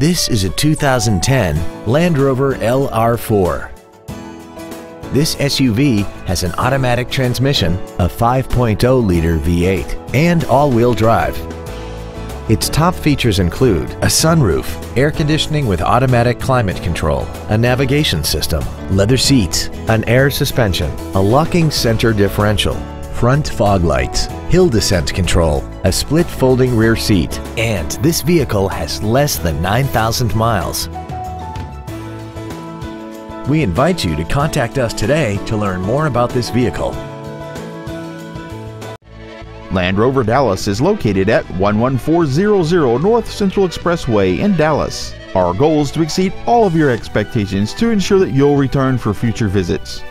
This is a 2010 Land Rover LR4. This SUV has an automatic transmission, a 5.0-liter V8, and all-wheel drive. Its top features include a sunroof, air conditioning with automatic climate control, a navigation system, leather seats, an air suspension, a locking center differential, front fog lights, hill descent control, a split folding rear seat, and this vehicle has less than 9,000 miles. We invite you to contact us today to learn more about this vehicle. Land Rover Dallas is located at 11400 North Central Expressway in Dallas. Our goal is to exceed all of your expectations to ensure that you'll return for future visits.